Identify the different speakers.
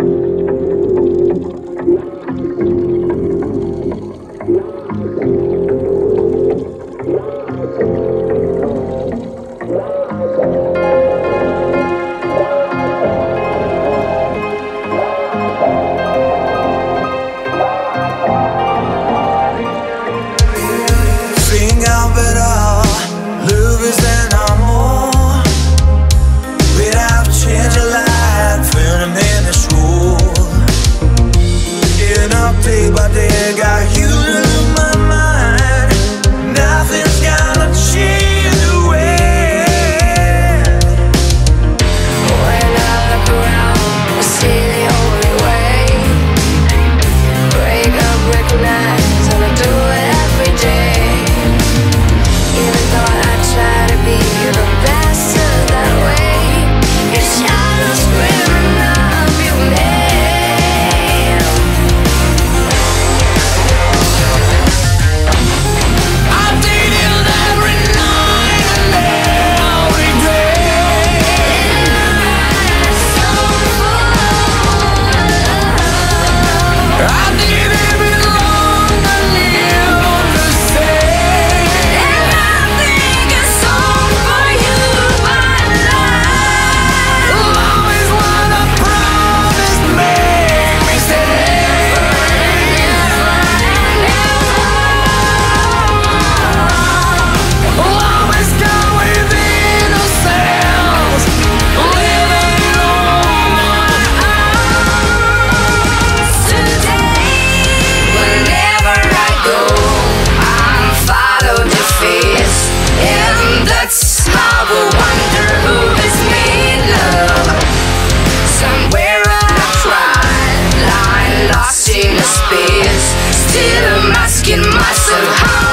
Speaker 1: you
Speaker 2: till I'm asking myself how